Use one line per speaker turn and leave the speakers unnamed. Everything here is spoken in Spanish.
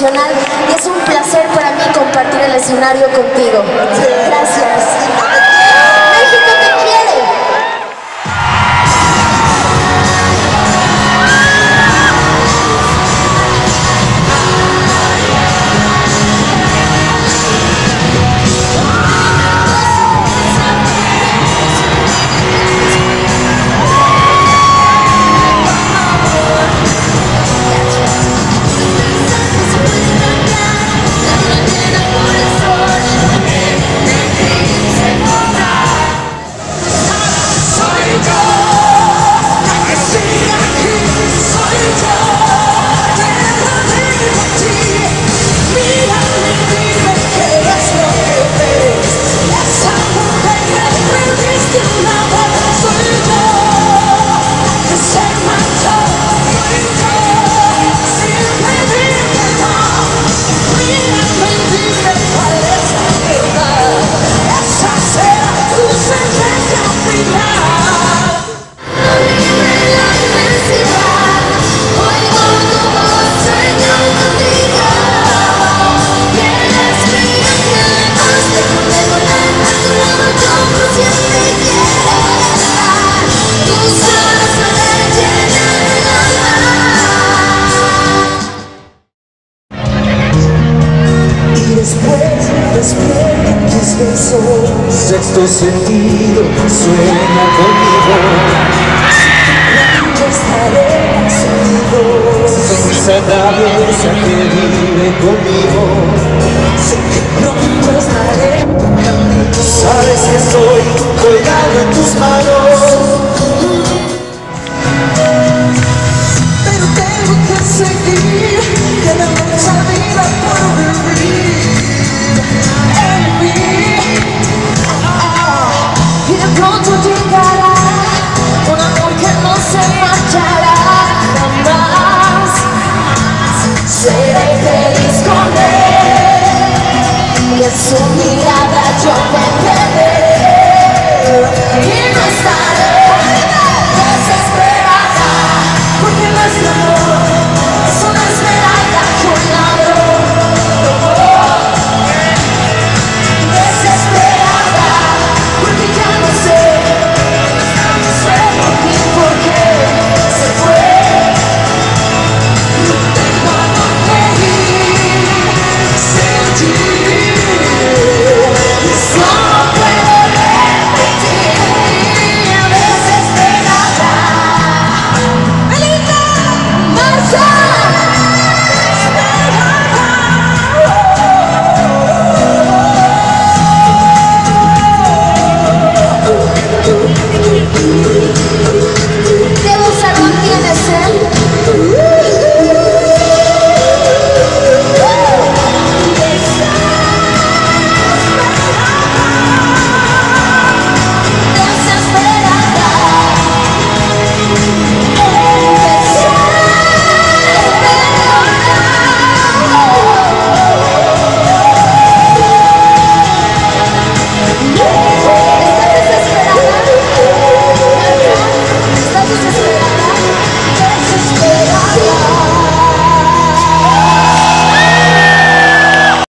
Y es un placer para mí compartir el escenario contigo.
Sexto sentido sueña conmigo. Estaré contigo Sonrisa traviesa que vive conmigo. Sé que Sabes que estoy colgado en tus manos
su mirada yo me quedé.